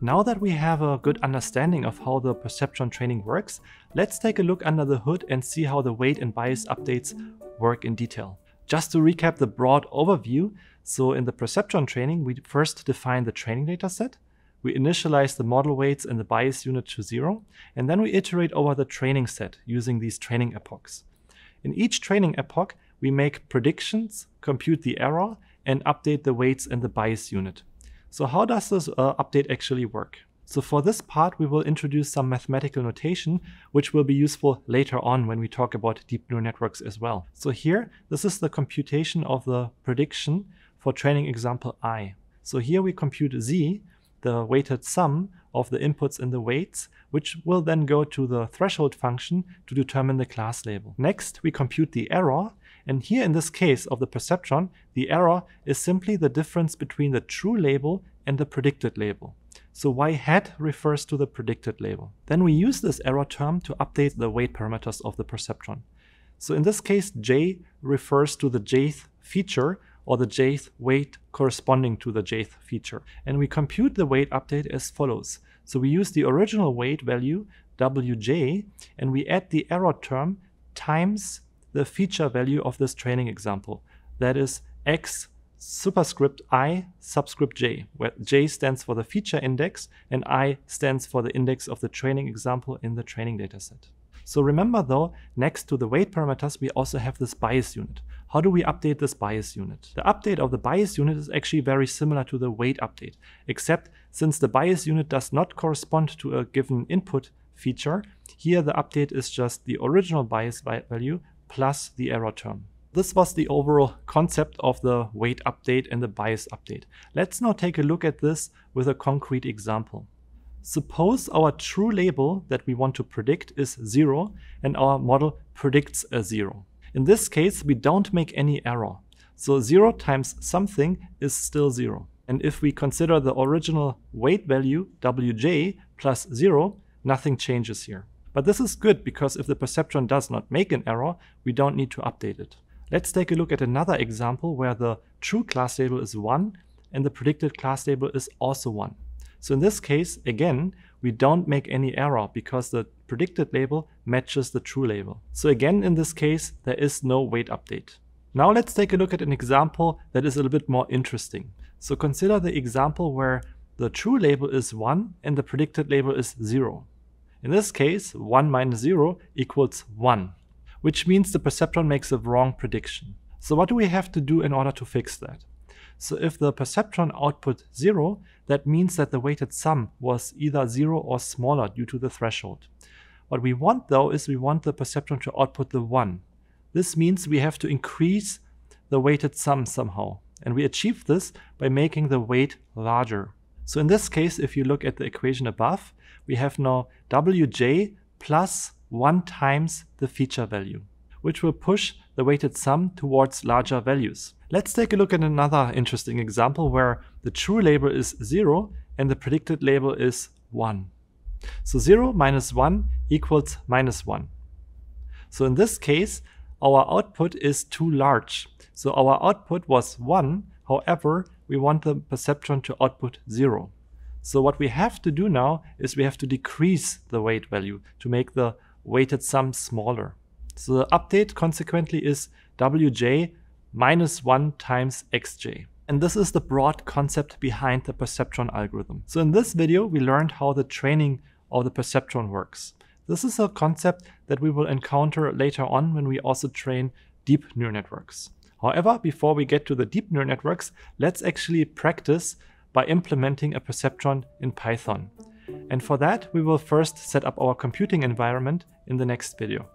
Now that we have a good understanding of how the perceptron training works, let's take a look under the hood and see how the weight and bias updates work in detail. Just to recap the broad overview, so in the perceptron training, we first define the training dataset, we initialize the model weights and the bias unit to zero, and then we iterate over the training set using these training epochs. In each training epoch, we make predictions, compute the error, and update the weights and the bias unit. So how does this uh, update actually work? So for this part, we will introduce some mathematical notation, which will be useful later on when we talk about deep neural networks as well. So here, this is the computation of the prediction for training example i. So here we compute z, the weighted sum of the inputs and the weights, which will then go to the threshold function to determine the class label. Next, we compute the error, and here in this case of the perceptron, the error is simply the difference between the true label and the predicted label. So y hat refers to the predicted label. Then we use this error term to update the weight parameters of the perceptron. So in this case, j refers to the jth feature or the jth weight corresponding to the jth feature. And we compute the weight update as follows. So we use the original weight value, wj, and we add the error term times the feature value of this training example. That is x superscript i subscript j, where j stands for the feature index and i stands for the index of the training example in the training dataset. So remember though, next to the weight parameters, we also have this bias unit. How do we update this bias unit? The update of the bias unit is actually very similar to the weight update, except since the bias unit does not correspond to a given input feature, here the update is just the original bias value plus the error term. This was the overall concept of the weight update and the bias update. Let's now take a look at this with a concrete example. Suppose our true label that we want to predict is 0 and our model predicts a 0. In this case, we don't make any error. So 0 times something is still 0. And if we consider the original weight value, wj, plus 0, nothing changes here. But this is good because if the perceptron does not make an error, we don't need to update it. Let's take a look at another example where the true class label is 1 and the predicted class label is also 1. So in this case, again, we don't make any error because the predicted label matches the true label. So again, in this case, there is no weight update. Now let's take a look at an example that is a little bit more interesting. So consider the example where the true label is 1 and the predicted label is 0. In this case, 1 minus 0 equals 1 which means the perceptron makes a wrong prediction. So what do we have to do in order to fix that? So if the perceptron output 0, that means that the weighted sum was either 0 or smaller due to the threshold. What we want though is we want the perceptron to output the 1. This means we have to increase the weighted sum somehow. And we achieve this by making the weight larger. So in this case, if you look at the equation above, we have now wj plus 1 times the feature value, which will push the weighted sum towards larger values. Let's take a look at another interesting example where the true label is 0 and the predicted label is 1. So 0 minus 1 equals minus 1. So in this case, our output is too large. So our output was 1, however, we want the perceptron to output 0. So what we have to do now is we have to decrease the weight value to make the weighted sum smaller. So the update consequently is wj minus 1 times xj. And this is the broad concept behind the perceptron algorithm. So in this video, we learned how the training of the perceptron works. This is a concept that we will encounter later on when we also train deep neural networks. However, before we get to the deep neural networks, let's actually practice by implementing a perceptron in Python. And for that, we will first set up our computing environment in the next video.